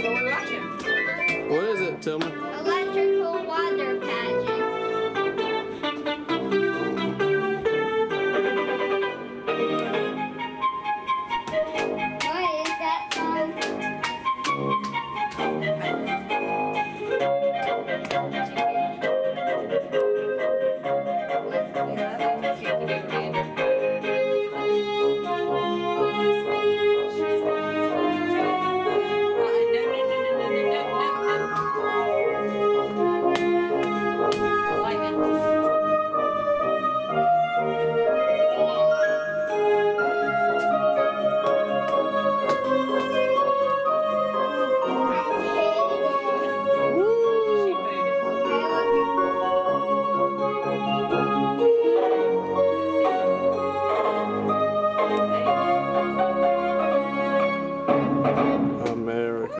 What is it, Tillman? Electric